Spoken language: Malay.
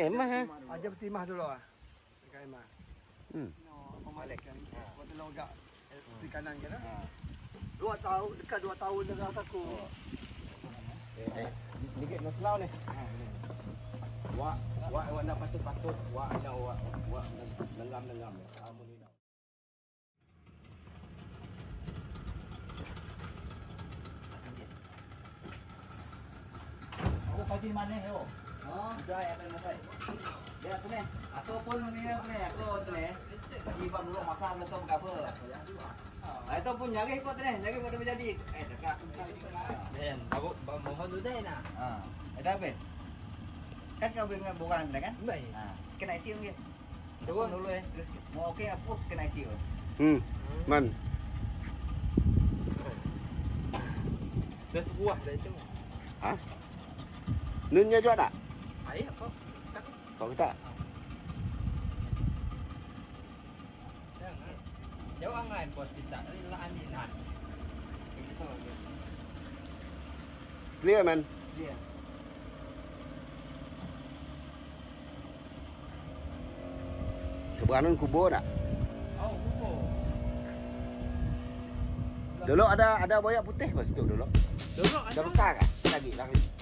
ha. Aja bertimah dulu ah. Dekat Imah. Hmm. No, Malik kan. Buat tolong agak di kanan kan. Dua tahun, dekat dua tahun dah aku. Eh, dikit nak selau ni. Wak, wak awak nak patut-patut, wak nak wak, wak lengam-lengam. Aku pagi mana yo? Oh, dah ya kan. Ya tu ni. Aku pun ni aku ni. Aku tu ni. Lagi buat dulu masak atau apa. Ah, itu pun nyari kau tu ni. Nyari pada jadi. Eh, dekat. aku Dan aku mohon tu dah nak. Ah, ada apa? Kan kau dengan borang dah kan? Baik. Ah, kena isi mungkin. Coba dulu eh. Terus mau okey apa kena isi. Hmm. Man. Dah sebuah dah itu. Ha? Nunya juga tak? Kau. Tak. Kau? Jangan. Jauh angan pos bisa. Lah aminan. Begitu. Clear man. Seberang nun kubur tak? Oh, kubur. Dulu ada ada boyak putih pas tu dulu. Dulu Dah besar kan? Lagi lagi.